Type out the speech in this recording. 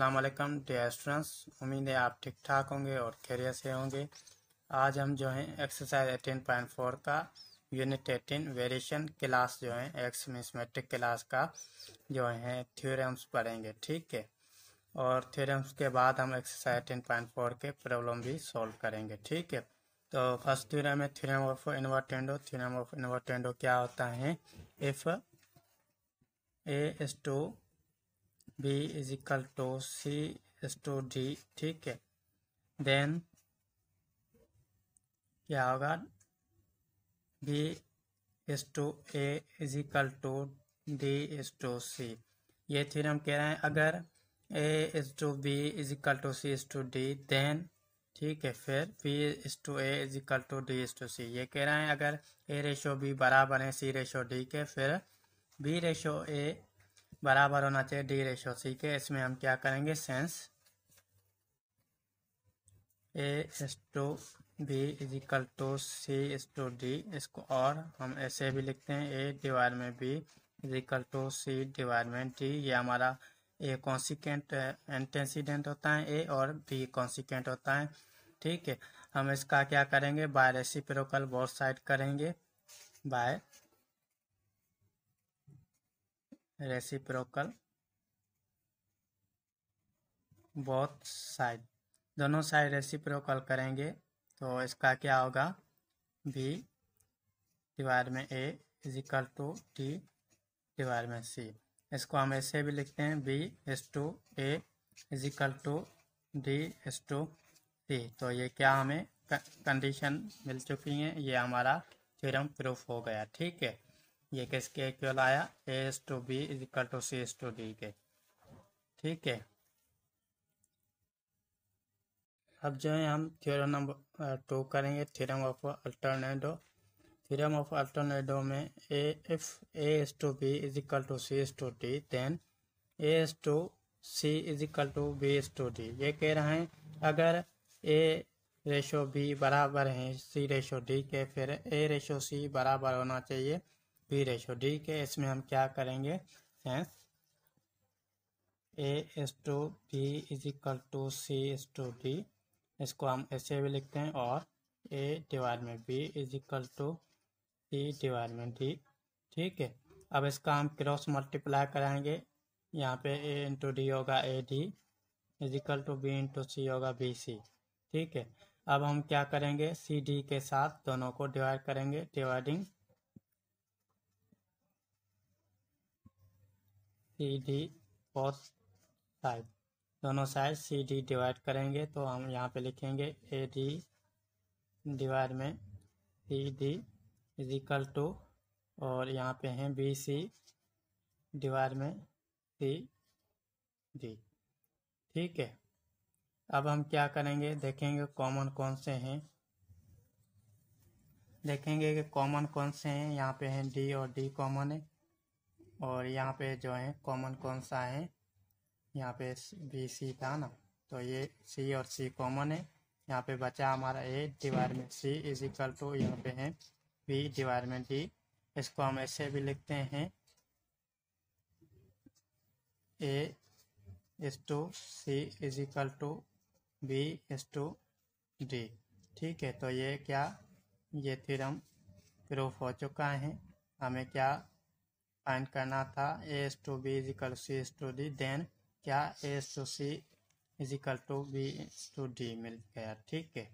अल्लाम dear students उम्मीद है आप ठीक ठाक होंगे और खैरियत से होंगे। आज हम जो है एक्सरसाइज 18.4 का यूनिट 18 वेरिएशन क्लास जो है एक्स मिसमेट्रिक क्लास का जो है थ्योरम्स पढ़ेंगे, ठीक है? और थ्योरम्स के बाद हम एक्सरसाइज 18.4 के प्रॉब्लम भी सॉल्व करेंगे, ठीक है? तो फ़र्स्ट थ्योरम है theorem of invertendo theorem of invertendo क्या होता है? If A is to B is equal to C is to D, ठीक है? देन क्या होगा? B is to A is equal to D is to C ये theorem कह रहे हैं, अगर A is to B is equal to C is to D then ठीक है, फिर B is to A is equal to D is to C ये कह रहे हैं, अगर ए रेशो बी बराबर है सी रेशो डी के, फिर बी रेशो ए बराबर होना चाहिए डी रेशो सी के। इसमें हम क्या करेंगे? Since A is to B is equal to C is to D. इसको और हम ऐसे भी लिखते हैं, ए डिवाइड में B is equal to C divide में डी। ये हमारा ए कॉन्सिकेंट एंटेंसीडेंट होता है, ए और बी कॉन्सिकेंट होता है। ठीक है, हम इसका क्या करेंगे? बाय रेसिप्रोकल बोथ साइड करेंगे। बाय रेसिप्रोकल बोथ साइड दोनों साइड रेसिप्रोकल करेंगे तो इसका क्या होगा? बी डिवाइड में A is equal to D divide में सी इसको हम ऐसे भी लिखते हैं B is to A is equal to D is to C तो ये क्या हमें कंडीशन मिल चुकी है, ये हमारा थ्योरम प्रूफ हो गया, ठीक है? ये किसके इक्वल आया? A is to B is equal to C is to D के। ठीक है? अब जो है हम थ्योरम नंबर टू करेंगे। Theorem of alternendo theorem of alternendo में A if A is to B is equal to C is to D then A is to C is equal to B is to D ये कह रहे हैं, अगर ए ratio B बराबर है सी ratio D के, फिर ए रेशो सी बराबर होना चाहिए। बी रेशो डी के इसमें हम क्या करेंगे? Since A is to B is equal to C is to D. इसको हम ऐसे भी लिखते हैं और ए डिवाइड में B is equal to C divide में डी, ठीक है? अब इसका हम क्रॉस मल्टीप्लाई कराएँगे। यहाँ पे ए इंटू डी होगा A D, is equal to B into C होगा बी सी, ठीक है? अब हम क्या करेंगे? सी डी के साथ दोनों को डिवाइड करेंगे, dividing C D for side दोनों साइड सी डी डिवाइड करेंगे तो हम यहाँ पे लिखेंगे ए डी डिवाइड में C D is equal to और यहाँ पे हैं बी सी डिवाइड में सी डी ठीक है? अब हम क्या करेंगे? देखेंगे कॉमन कौन से हैं। देखेंगे कि कॉमन कौन से हैं? यहाँ पे हैं डी और डी कॉमन है। और यहाँ पे जो है कॉमन कौन सा है? यहाँ पे बी सी था ना? तो ये सी और सी कॉमन है। यहाँ पे बचा हमारा ए डिवाइड में सी इज़ इक्वल टू यहाँ पे है बी डिवाइड में डी इसको हम ऐसे भी लिखते हैं। A is to C is equal to B is to D ठीक है तो ये क्या? ये थ्योरम प्रूफ हो चुका है। हमें क्या फाइंड करना था A is to B is equal C is to D, then क्या A is to C is equal to B to D मिल गया, ठीक है?